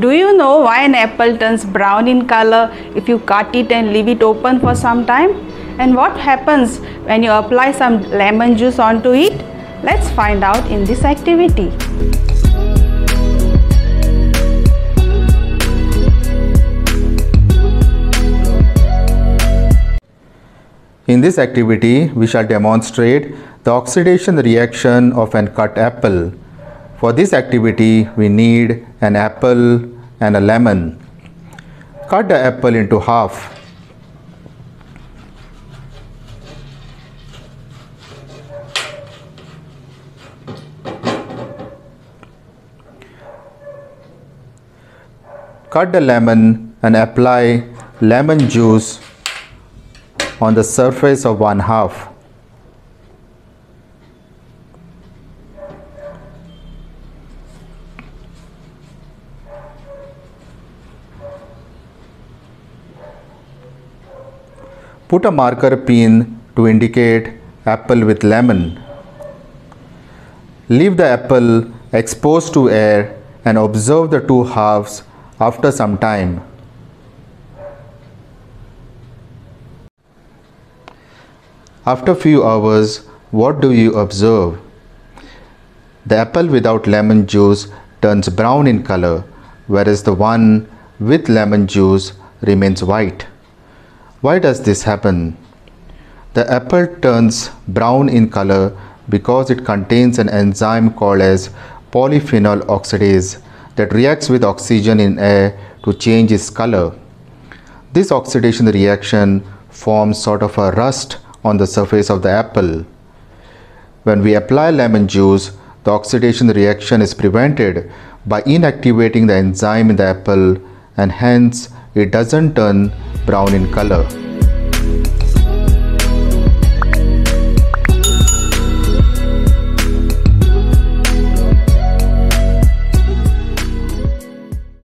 Do you know why an apple turns brown in color if you cut it and leave it open for some time? And what happens when you apply some lemon juice onto it? Let's find out in this activity. In this activity, we shall demonstrate the oxidation reaction of an cut apple. For this activity, we need an apple and a lemon. Cut the apple into half. Cut the lemon and apply lemon juice on the surface of one half. Put a marker pin to indicate apple with lemon. Leave the apple exposed to air and observe the two halves after some time. After few hours, what do you observe? The apple without lemon juice turns brown in color, whereas the one with lemon juice remains white. Why does this happen? The apple turns brown in color because it contains an enzyme called as polyphenol oxidase that reacts with oxygen in air to change its color. This oxidation reaction forms sort of a rust on the surface of the apple. When we apply lemon juice, the oxidation reaction is prevented by inactivating the enzyme in the apple and hence it doesn't turn brown in color.